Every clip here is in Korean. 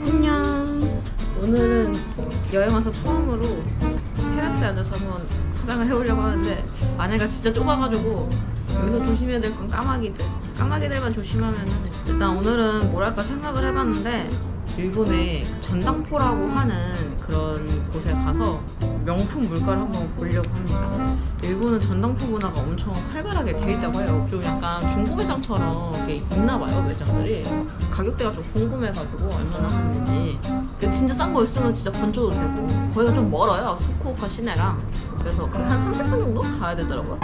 안녕. 오늘은 여행 와서 처음으로 테라스에 앉아서 한번 화장을 해보려고 하는데 안에가 진짜 좁아가지고 여기서 조심해야 될 건 까마귀들. 까마귀들만 조심하면 일단 오늘은 뭐랄까 생각을 해봤는데 일본의 전당포라고 하는 그런 곳에 가서 명품 물가를 한번 보려고 합니다. 일본은 전당포 문화가 엄청 활발하게 되어 있다고 해요. 좀 약간 중고 매장처럼 이렇게 있나 봐요, 매장들이. 가격대가 좀 궁금해가지고 얼마나 하는지. 근데 진짜 싼 거 있으면 진짜 건져도 되고. 거기가 좀 멀어요, 후쿠오카 시내랑. 그래서 한 30분 정도 가야 되더라고요.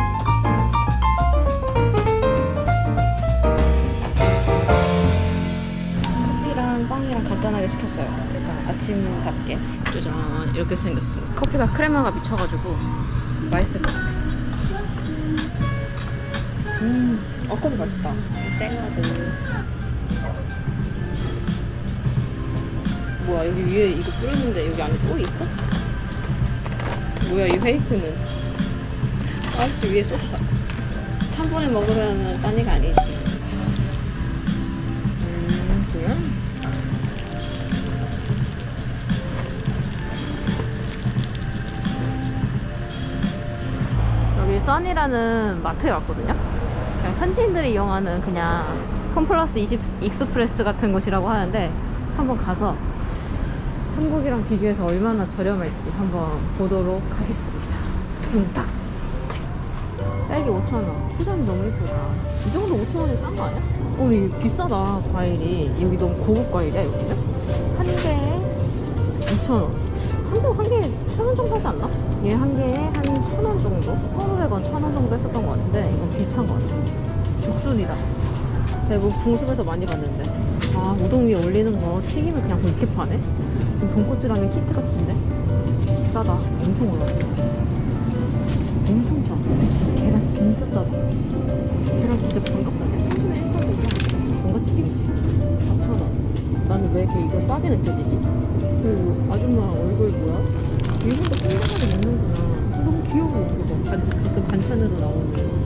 커피랑 빵이랑 간단하게 시켰어요. 일단 아침답게 짜잔 이렇게 생겼습니다. 커피가 크레마가 미쳐가지고 맛있을 것 같아. 음, 어 커피 맛있다. 샐러드. 뭐야 여기 위에 이거 뿌렸는데 여기 안에 꿀이 있어? 뭐야 이 페이크는? 아씨 위에 소스 한 번에 먹으려면 딴이가 아니지. 음, 그래? 여기 써니라는 마트에 왔거든요. 그냥 현지인들이 이용하는 그냥 홈플러스 20 익스프레스 같은 곳이라고 하는데 한번 가서 한국이랑 비교해서 얼마나 저렴할지 한번 보도록 하겠습니다. 두둥딱. 딸기 5,000원. 포장이 너무 예쁘다. 이 정도 5,000원이 싼 거 아니야? 어, 이거 비싸다, 과일이. 여기 너무 고급 과일이야, 여기는? 한 개에 2,000원. 한국 한 개에 1,000원 정도 하지 않나? 얘 한 개에 한 1,000원 정도? 1,500원, 1,000원 정도 했었던 것 같은데, 이건 비슷한 것 같아. 죽순이다. 대부분 궁숲에서 많이 봤는데. 아, 우동 위에 올리는 거 튀기면 그냥 이렇게 파네? 돈코츠라면 키트 같은데? 싸다. 엄청 올랐어. 엄청 싸. 계란 진짜 싸다. 계란 진짜 반갑다네. 평소에 햇살이가 뭔가 튀김치. 4,000원. 나는 왜 이렇게 이거 싸게 느껴지지? 그 아줌마 얼굴 뭐야? 일본도 콩나물을 먹는구나. 너무 귀여워, 그거. 반, 가끔 반찬으로 나오는.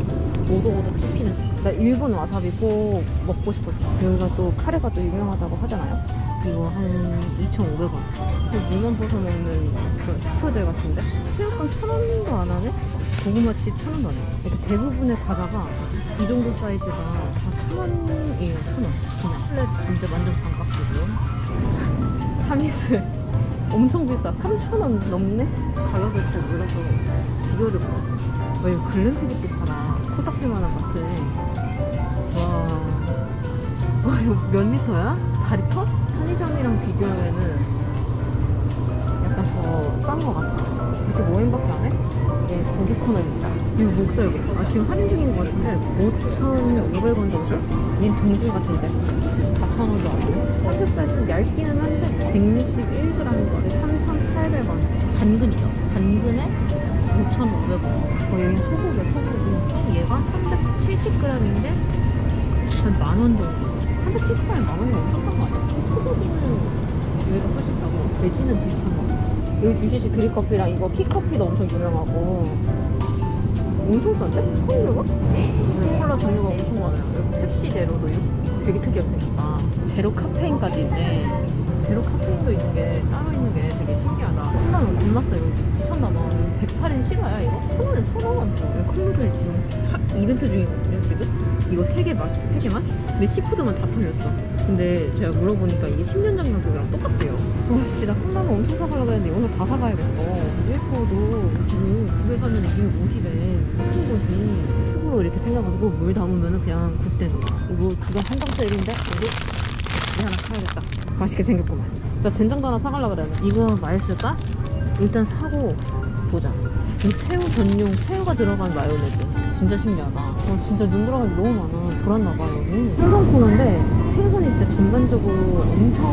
오독오독 씹히는. 나 일본 와사비 꼭 먹고 싶었어. 여기가 또 카레가 또 유명하다고 하잖아요. 이거 한 2,500원. 물만 벗어 먹는 그런 스프들 같은데? 새우깡 1,000원도 안 하네? 고구마칩 1,000원도 안 해. 이렇게 대부분의 과자가 이 정도 사이즈가 다 1,000원이에요, 1,000원. 그냥. 플랫 진짜 완전 반값이고요. 참이슬 엄청 비싸. 3,000원 넘네? 가격을 잘 몰라서 이거를 봐. 와, 이거 글램피디도 이거 몇 리터야? 4리터? 편의점이랑 비교하면은 약간 더 싼 것 같아. 이렇게 5엔밖에 안 해? 이게 고기 코너입니다. 이거 목 살고. 아, 지금 할인 중인 것 같은데 5,500원 정도? 얘는 동주 같은데 4,000원도 안 해. 삼겹살도 얇기는 한데 161g인데 3,800원. 반근이죠. 반근에 5,500원. 어, 여기 소고기야, 소고기. 얘가 370g인데 한 만 원 정도. 370g에 만 원이면 엄청 싼 거 아니야? 소고기는 여기가 훨씬 싸고 돼지는 비슷한 거. 여기 주시시 드립커피랑 이거 피커피도 엄청 유명하고 엄청 싼데? 1,200원? 네, 콜라 종류가 엄청 많아요. 여기 펩시 제로도 있고 되게 생겼다. 제로 카페인까지 있네. 제로 카페인도 있는 게 따로 있는 게 되게 신기하다. 콜라는 겁나 싸요. 미쳤나봐. 108엔 실화야 이거? 1,000원에 1,000원. 클루들 지금 하- 이벤트 중이거든요 지금? 이거 3개 맛, 3개만? 근데 시푸드만 다 털렸어. 근데 제가 물어보니까 이게 10년 전 가격이랑 똑같대요. 와, 씨, 나 컵라면 엄청 사가려고 했는데 오늘 다 사가야겠어. UFO도 지금 두개 샀는데 250엔. 미친 거지. 속으로 이렇게 생겨가지고 물 담으면 그냥 국 되는 거야. 이거 그거 한정 세일인데? 이거 이 하나 사야겠다. 맛있게 생겼구만. 나 된장도 하나 사가려고 그래. 이거 맛있을까? 일단 사고 보자. 이 새우 전용 새우가 들어간 마요네즈. 진짜 신기하다. 어, 진짜 눈 들어가는 게 너무 많아. 돌았나봐, 여기. 생선 코너인데 생선이 진짜 전반적으로 엄청,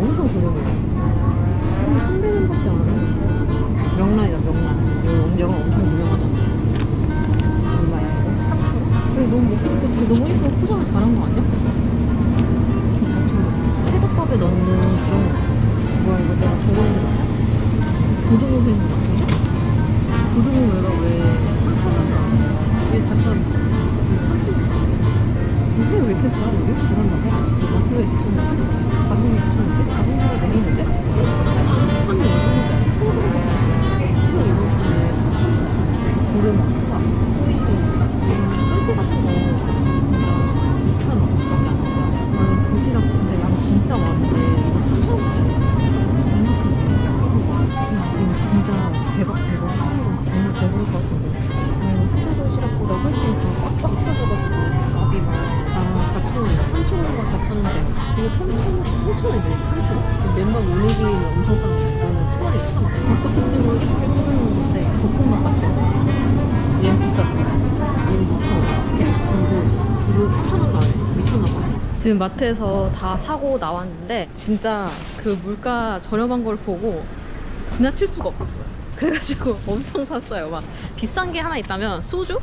엄청 저렴해요. 한 300원밖에 안 해. 对。 올리기는 엄청 싸고 이거는 초반에 1,000원. 닭볶음탕으로 해보는 건데 볶음밥 같은 거. 얘는 비싸다. 얘는 6,000원. 이거, 이거 3,000원도 안 해. 미쳤나봐. 지금 마트에서 다 사고 나왔는데 진짜 그 물가 저렴한 걸 보고 지나칠 수가 없었어요. 그래가지고 엄청 샀어요. 막 비싼 게 하나 있다면 소주?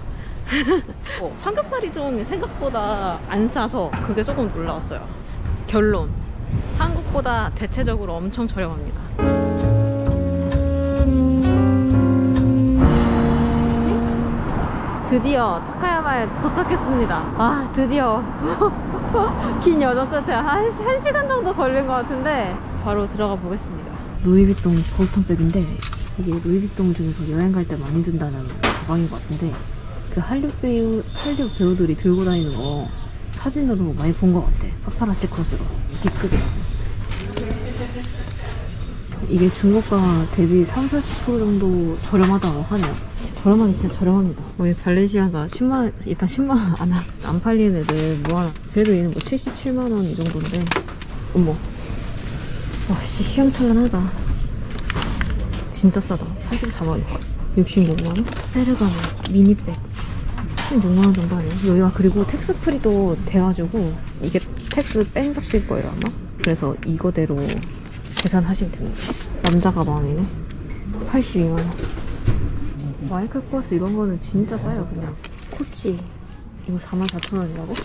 어, 삼겹살이 좀 생각보다 안 싸서 그게 조금 놀라웠어요. 결론. 한국보다 대체적으로 엄청 저렴합니다. 드디어 타카야마에 도착했습니다. 아, 드디어. 긴 여정 끝에 한, 시- 한 시간 정도 걸린 것 같은데 바로 들어가 보겠습니다. 루이비통 보스턴 백인데 이게 루이비통 중에서 여행 갈 때 많이 든다는 가방인 것 같은데 그 한류 배우, 한류 배우들이 들고 다니는 거 사진으로 많이 본 것 같아. 파파라치 컷으로. B급이야. 이게 중국가 대비 3, 40% 정도 저렴하다고 하네요. 저렴하긴 진짜 저렴합니다. 우리 발렌시아가 10만원, 일단 10만원 안, 안 팔리는 애들 뭐 하나. 그래도 얘는 뭐 77만원 이 정도인데. 어머. 와, 씨, 휘황찬란하다. 진짜 싸다. 84만원. 65만원? 페르가모 미니백. 16만원 정도 하네요. 여기가 그리고 tax free도 돼가지고 이게 tax 뺀 값일 거예요, 아마. 그래서 이거대로 계산하시면 됩니다. 남자 가방이네. 82만원. 마이클 코스 이런 거는 진짜 싸요, 그냥. 코치. 이거 44,000원이라고?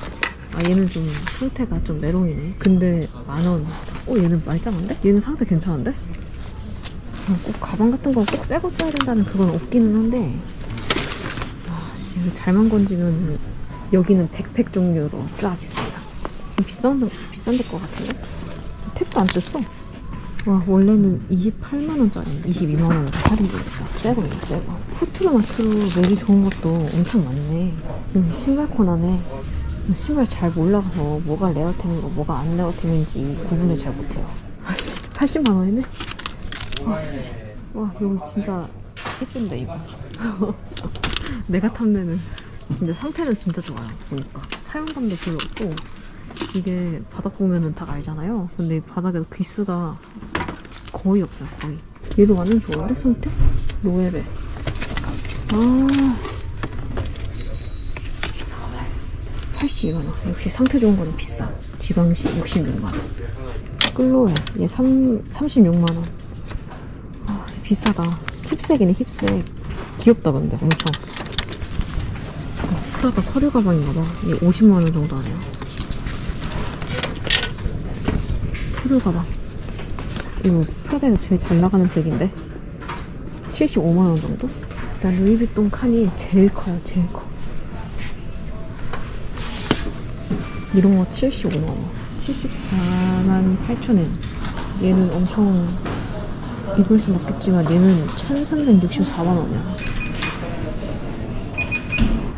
아, 얘는 좀 상태가 좀 메롱이네. 근데 만원. 어, 얘는 말짱한데? 얘는 상태 괜찮은데? 아, 꼭 가방 같은 건 꼭 새거 써야 된다는 그건 없기는 한데. 아, 씨, 잘만 건지면 여기는 백팩 종류로 쫙 있습니다. 비싼, 데- 비싼 데거 같은데? 탭도 안 뜯어. 와, 원래는 28만원짜리인데 22만원 할인되겠다. 새거네, 새거. 후트루마트루 멜이 좋은 것도 엄청 많네. 여기 신발 코너네. 신발 잘 몰라서 뭐가 레어템이고 뭐가 안 레어템인지 구분을 잘 못해요. 아씨, 80만원이네? 와씨. 와, 이거 진짜 예쁜데, 이거. 내가 탐내는. 근데 상태는 진짜 좋아요, 보니까. 사용감도 별로 없고. 이게 바닥 보면은 다 알잖아요. 근데 바닥에 귀스가 거의 없어요, 거의. 얘도 완전 좋은데, 상태? 로에베. 아. 82만원. 역시 상태 좋은 거는 비싸. 지방시 66만원. 끌로에. 얘 3, 36만원. 아, 비싸다. 힙색이네, 힙색. 귀엽다, 근데 엄청. 어, 프라다 서류 가방인가봐. 얘 50만원 정도 하네요. 서류 가방. 이거 프라다에서 제일 잘 나가는 백인데 75만원 정도? 일단 루이비통 칸이 제일 커요 제일 커 이런 거 75만원 74만 8천엔 얘는 엄청 입을 순 없겠지만 얘는 1364만원이야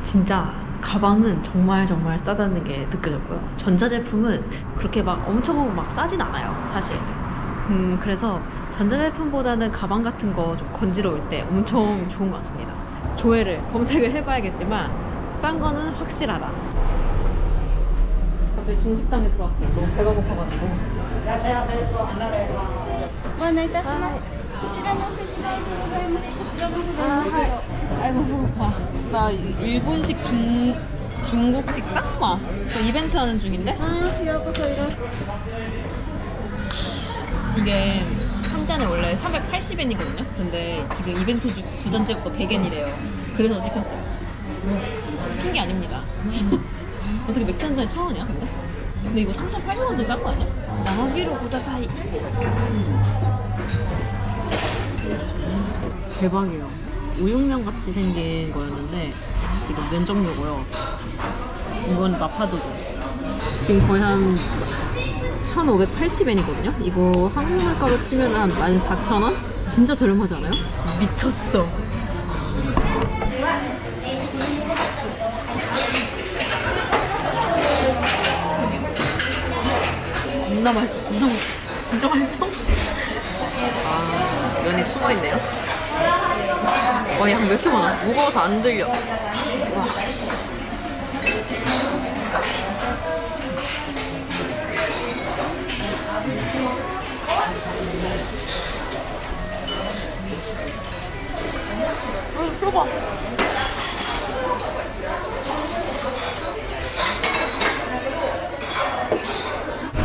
진짜 가방은 정말 정말 싸다는 게 느껴졌고요. 전자제품은 그렇게 막 엄청 막 싸진 않아요, 사실. 음, 그래서 전자제품보다는 가방 같은 거 좀 건지러울 때 엄청 좋은 것 같습니다. 조회를 검색을 해봐야겠지만 싼 거는 확실하다. 갑자기 중식당에 들어왔어요. 배가 고파가지고. 아이고 배고파. 나 일본식 중 중국식 딱 봐. 이벤트 하는 중인데. 아 귀여워서 이런. 이게 한 잔에 원래 380엔이거든요? 근데 지금 이벤트 주, 주전제부터 100엔이래요. 그래서 시켰어요. 핑계 아닙니다. 어떻게 맥주 한 잔에 1000원이야, 근데? 근데 이거 3,800원도 싼 거 아니야? 나비로 구다사이. 대박이에요. 우육면 같이 생긴 거였는데, 이거 면 종류고요. 이건 마파두부. 지금 거의 한 1,580엔이거든요? 이거 한국 물가로 치면 한 14,000원? 진짜 저렴하지 않아요? 미쳤어. 겁나 맛있어. 겁나 맛있어. 진짜 맛있어? 아, 면이 숨어있네요. 와, 양 왜 이렇게 많아? 무거워서 안 들려. 와, 씨.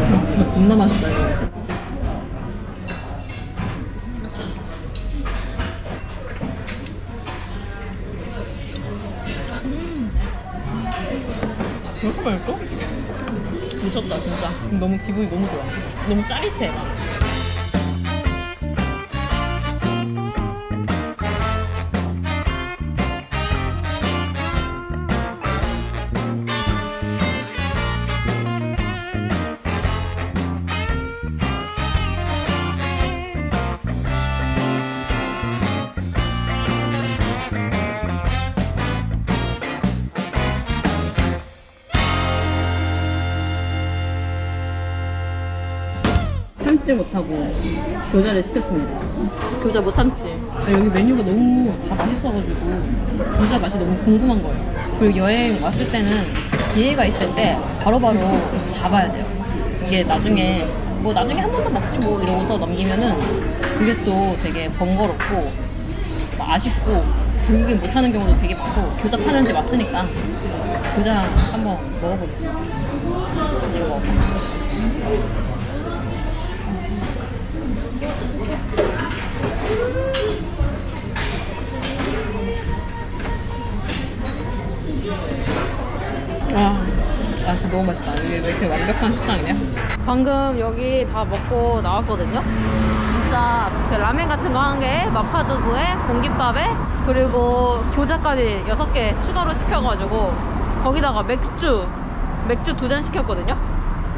응. 진짜 겁나 맛있다, 이거. 왜 이렇게 맛있어? 미쳤다, 진짜. 너무 기분이 너무 좋아. 너무 짜릿해. 막. 참지 못하고 교자를 시켰습니다. 교자 못 참지. 아, 여기 메뉴가 너무 다 맛있어가지고 교자 맛이 너무 궁금한 거예요. 그리고 여행 왔을 때는 기회가 있을 때 바로바로 잡아야 돼요. 이게 나중에 뭐 나중에 한 번 더 먹지 뭐 이러고서 넘기면은 그게 또 되게 번거롭고 또 아쉽고 결국엔 못하는 경우도 되게 많고 교자 파는 집 왔으니까 교자 한번 먹어보겠습니다. 이거 먹어 너무 맛있다. 이게 왜 이렇게 완벽한 식당이냐? 방금 여기 다 먹고 나왔거든요? 진짜 그 라멘 같은 거 한 개에 마파두부에 공깃밥에 그리고 교자까지 6개 추가로 시켜가지고 거기다가 맥주 맥주 두 잔 시켰거든요?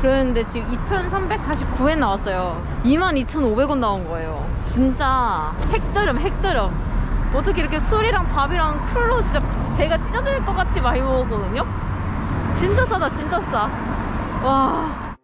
그랬는데 지금 2,349엔 나왔어요. 22,500원 나온 거예요. 진짜 핵저렴 핵저렴. 어떻게 이렇게 술이랑 밥이랑 풀로 진짜 배가 찢어질 것 같이 많이 먹었거든요? 진짜 싸다 진짜 싸. 와.